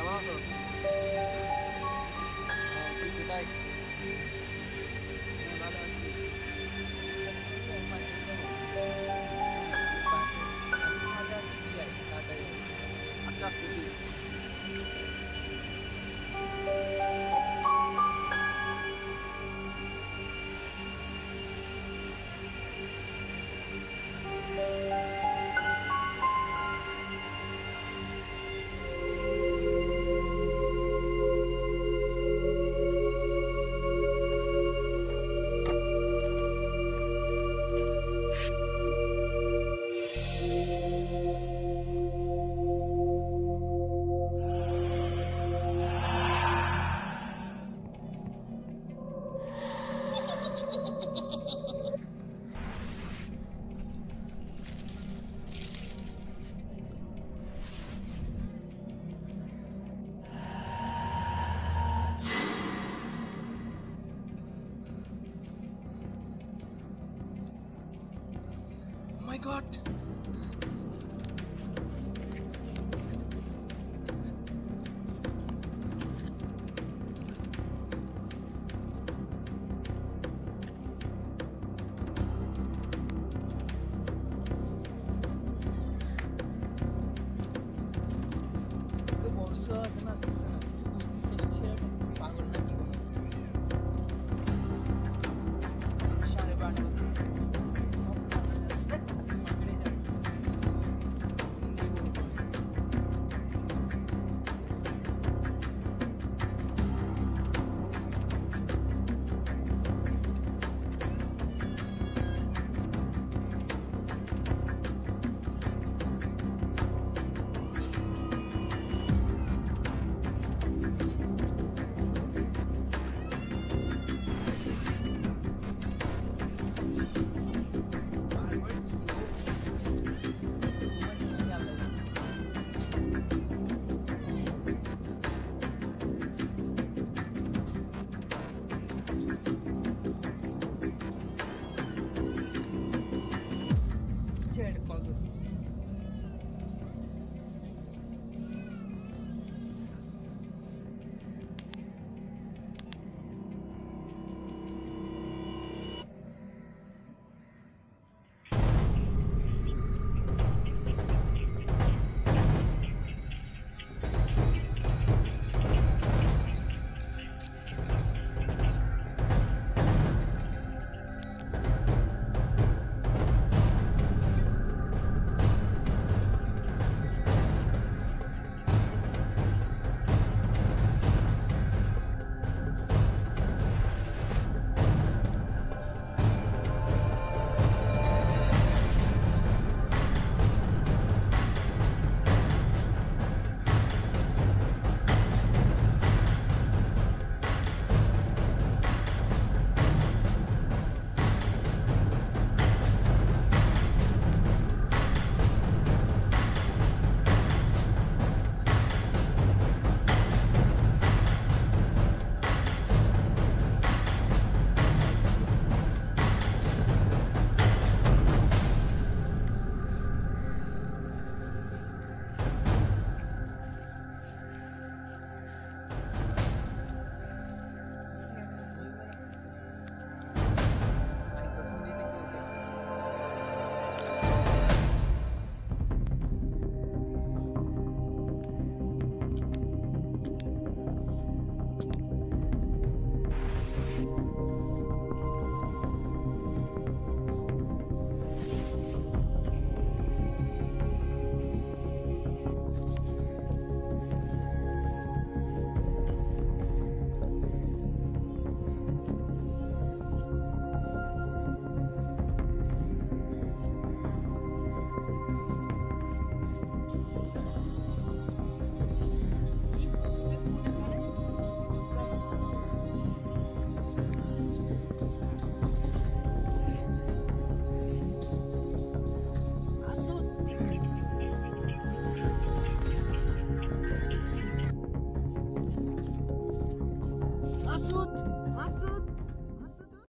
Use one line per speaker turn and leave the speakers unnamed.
Tamazo. Thank you, guys.
God!